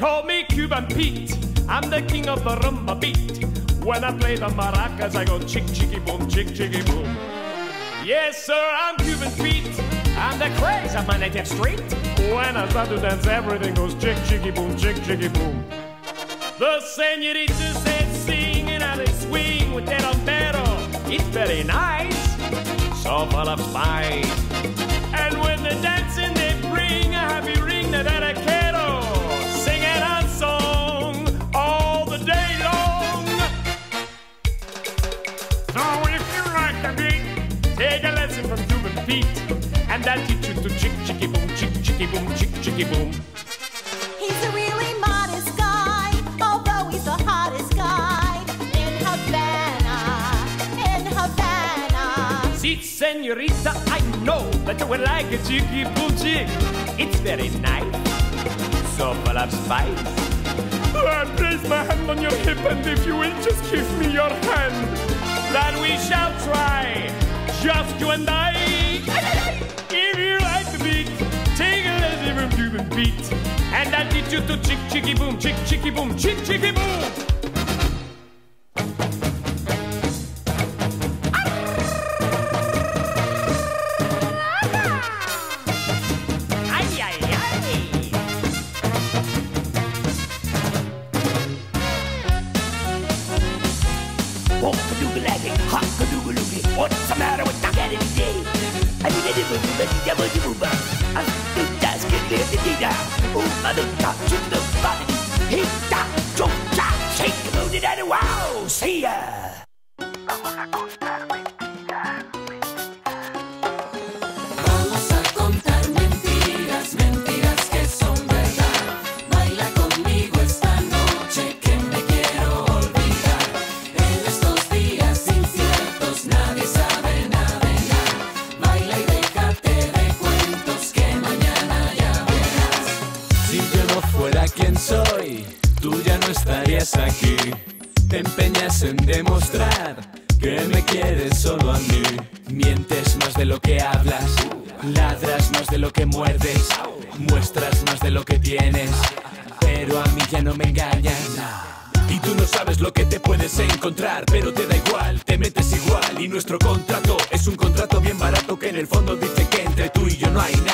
I'm Pete. I'm the king of the rumba beat. When I play the maracas, I go chick chicky boom, chick chicky boom. Yes, sir, I'm Cuban Pete. I'm the craze of my native street. When I start to dance, everything goes chick chicky boom, chick chicky boom. The senoritas said sing and they swing with their sombrero. It's very nice, so full of spice. And when they're dancing, a lesson from Cuban Pete. And I'll teach you to chick chicky boom, chick chicky boom, chick chicky boom. He's a really modest guy, although he's the hottest guy in Havana, in Havana. See, senorita, I know that you would like a chicky boom chick. It's very nice, so full of spice. I place my hand on your hip, and if you will just give me your hand, then we shall try, Cuban Pete, and you to chick chicky boom, chick chicky boom, chick chicky boom. What's the matter with the getting day? I need a little bit of double data. Mother, touch to the body. Hit that, jump, jack, shake, it and wow, see ya. Tú ya no estarías aquí. Te empeñas en demostrar que me quieres solo a mí. Mientes más de lo que hablas, ladras más de lo que muerdes, muestras más de lo que tienes, pero a mí ya no me engañas. Y tú no sabes lo que te puedes encontrar, pero te da igual, te metes igual. Y nuestro contrato es un contrato bien barato que en el fondo dice que entre tú y yo no hay nada.